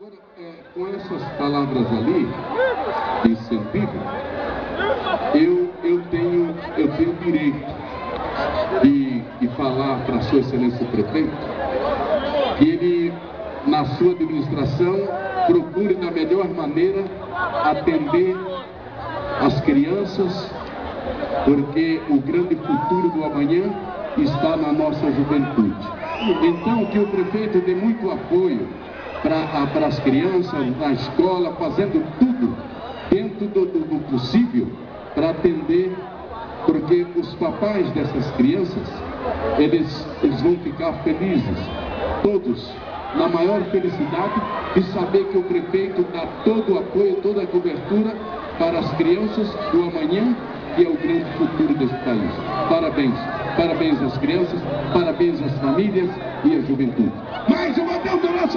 Agora, é, com essas palavras ali, de sentido, eu, eu, tenho, eu tenho direito de, de falar para Sua Excelência Prefeito que ele, na sua administração, procure da melhor maneira atender as crianças, porque o grande futuro do amanhã está na nossa juventude. Então, que o prefeito dê muito apoio para as crianças na escola, fazendo tudo dentro do, do, do possível para atender, porque os papais dessas crianças, eles, eles vão ficar felizes, todos, na maior felicidade de saber que o prefeito dá todo o apoio, toda a cobertura para as crianças do amanhã e é o grande futuro desse país. Parabéns. Parabéns às crianças, parabéns às famílias e à juventude. Mais uma vez do nosso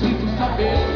preciso saber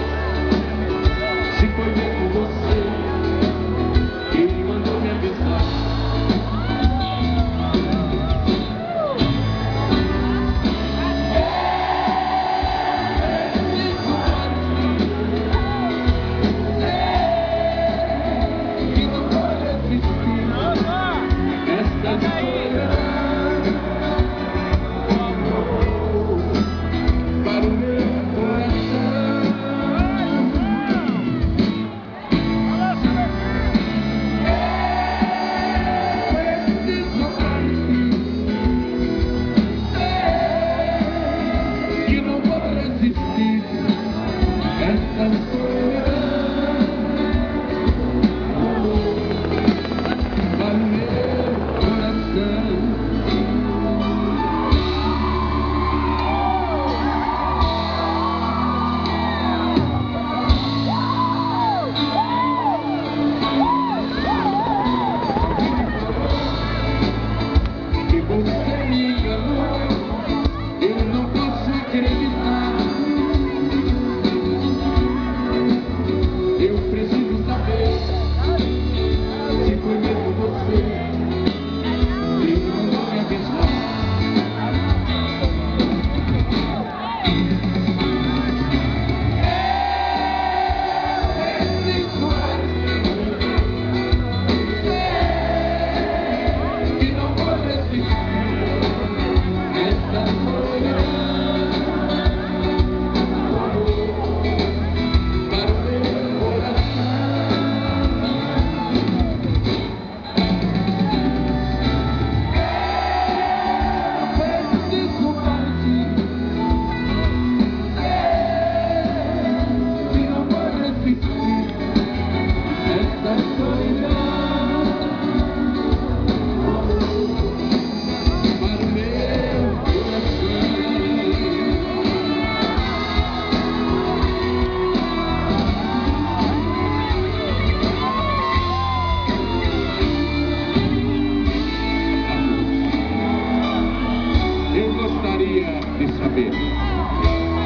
saber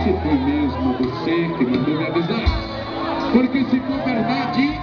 se foi mesmo você que mandou me avisar. Porque se for verdade,